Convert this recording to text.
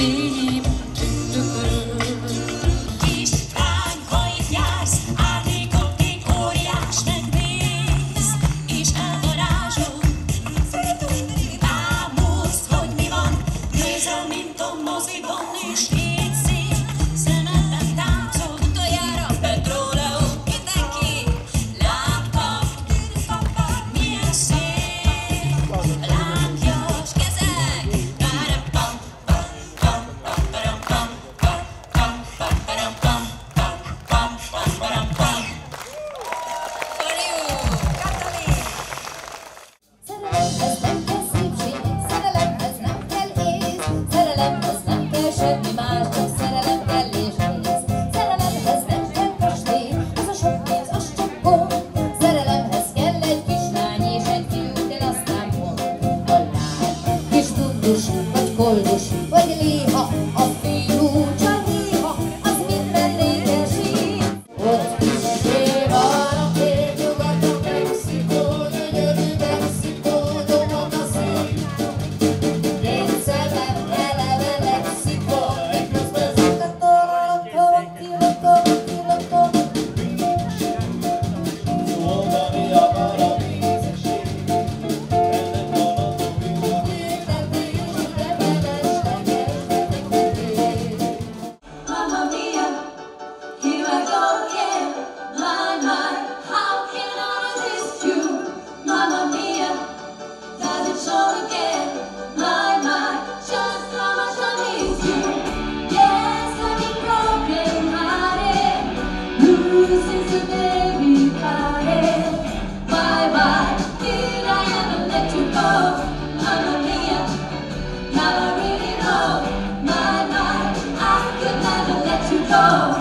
que 아